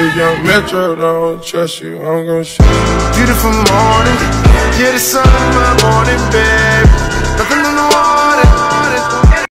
If young Metro don't trust you, I'm gon' shoot. Beautiful morning, yeah, the sun in my morning